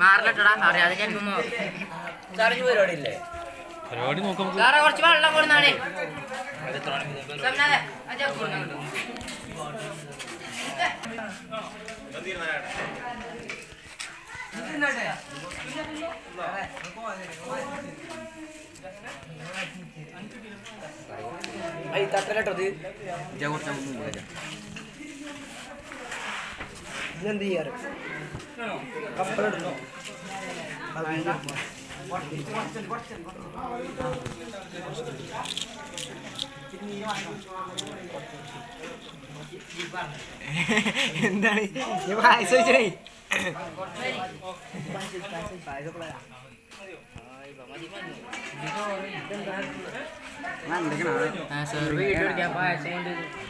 മാറില്ലട്ടടാ അറിയാതെ ചെല്ലുമ്പോ ചറിഞ്ഞു പരിപാടിയില്ലേ? പരിപാടി നോക്കാം സാറേ കുറച്ച് വെള്ളം കൊടുന്നാണേ. സമ്നാഥേ, അച്ഛാ കൊടുന്നാ. ഐ തട്ടലട്ടോ ഇത് ഇതെന്ത് ചെയ്യാറ് കപ്പലെടുത്തോ എന്താണ് ഞാൻ പായസം വെച്ചേ हाँ सर वीडियो क्या पाया सेंड